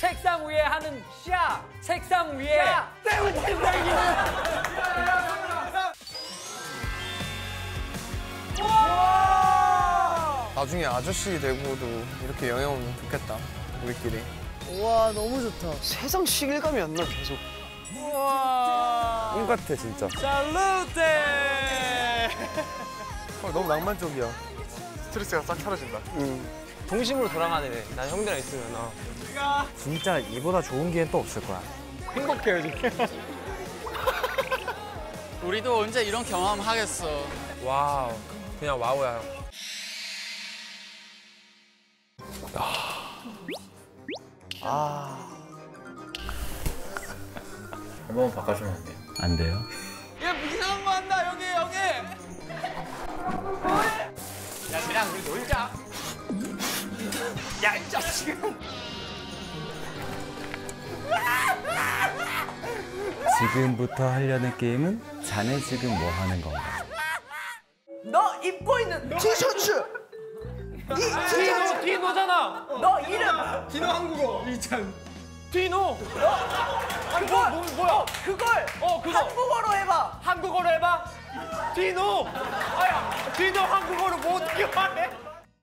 책상 위에 하는 샤 책상 위에 나중에 아저씨 되고도 이렇게 영화 오면 좋겠다. 우리끼리. 와 너무 좋다. 세상 시일감이 안 나 계속. 꿈 같아 진짜. 살루테 어, 너무 낭만적이야. 스트레스가 싹 사라진다. 동심으로 돌아가네. 난 형들이랑 있으면. 어. 진짜 이보다 좋은 기회는 또 없을 거야. 행복해요 지금. 우리도 언제 이런 경험 하겠어. Wow. 그냥 wow야. 한 번만 바꿔주면 안 돼요? 안 돼요? 야, 이상한 거 한다, 여기, 여기. 야, 그냥 우리 놀자. 야, 이 자식아. 지금부터 하려는 게임은 자네 지금 뭐 하는 건가? 너 입고 있는 티셔츠. 디노 디노잖아 너 이름 디노 한국어. 디노 그걸 뭐, 뭐야? 그걸 어 그거 한국어로 해봐. 한국어로 해봐 디노 아야 디노 한국어로 뭐 어떻게 말해